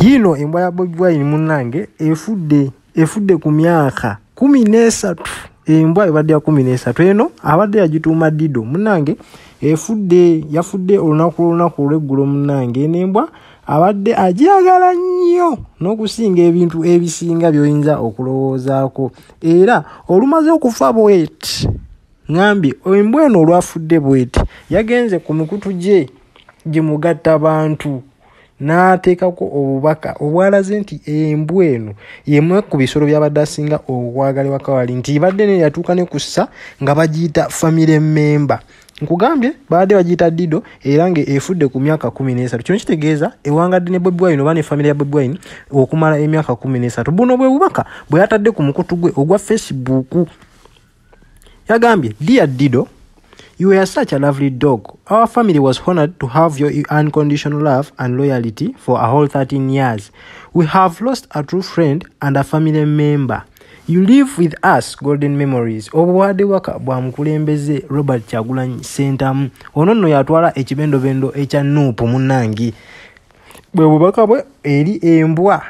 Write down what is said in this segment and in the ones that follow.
yiino embwa ya bobi wine munnange efudde efudde ku myaka kumi n'esatu. Embwa ebadde ya kumi n'esatu. Eno abadde yagituuma dido. Munnange efudde yafudde olunaku lwolunaku olweggulo munnange. Eno embwa abadde agyagala nnyo n'okusinga ebintu ebisinga by'oyinza okulowoozaako. Era olumaze okufa bweti ŋambye embwa eno olwafudde bweti yagenze ku mikutu gye gye mugatta bantu n'ateekako obubaka obwalaze nti embwa eno yemu ku bisolo byabadde asinga okwagala ewakawali nti ibadde ne yatuuka ne kussa nga bagiyita famire memba nkugambye babadde bagiyita dido era nga efudde ku myaka kumi nesatu. Kino kitegeeza ewangadde ne bobi wine oba ne famire ya bobi wine okumala emyaka kumi nesatu. Buno bwe bubaka bwe yatadde ku mukutu gwe ogwa facebook. Yagambye dear dido You were such a lovely dog. Our family was honored to have your unconditional love and loyalty for a whole 13 years. We have lost a true friend and a family member. You live with us golden memories. Obuwadde waka bwa mukulembeze Robert Kyagulanyi Sentamu. Ono nno yatwala ekibendobendo ekya Nuupu munnange. Bwe bubaka bwe eri embwa.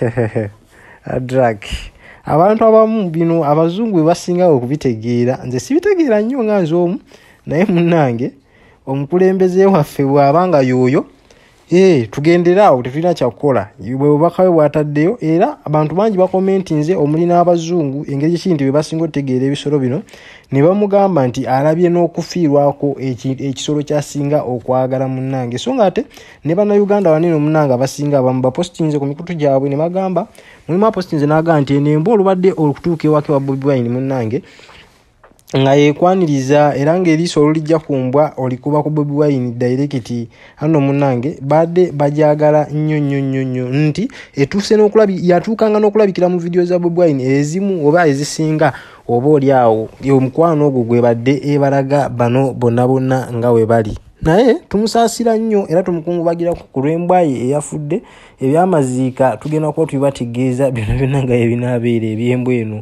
Drag. Abantu abamu bino abazungu bwe basinga okubitegeera nze sibitegeera nnyo nga nze omu naye munnange omukulembeze waffe bw'aba nga yooyo ee tugendera awo tetulina kyakukola bwe bubaka bwe bwataddeyo era abantu bangi bakomenti nze omuli n'abazungu engeri kiki nti bwe basinga okutegeera ebisolo bino ne bamugamba nti alabye n'okufiirwako ekisolo kyasinga okwagala munnange. So nga ate ne bannayuganda wanene omunnange abasinga abamu bapositinze ku mikutu gyabwe ne bagamba mulimu apositinze n'agamba nti enemba olubadde okutuuka ewaka wa bobi wine munnange nga yekwaniriza era ng'eriiso olulijja ku mbwa olikuba ku bobi wine directi ano munnange badde bajagala nnyo nnyo nnyo nnyo nti etuuse yatuukanga n'okulabikira mu vidiyo za bobi wine ezimu oba ezisinga oba oli awo. Omukwano ogwo gwe badde ebalaga bano bonna bonna nga we bali. Naye tumusaasira nnyo era tumukungubagira ku lw'embwa ye eyafudde ebyamaziika tugenda kuba tubibategeeza byonna byonna nga ebinaabeera ebyembwa eno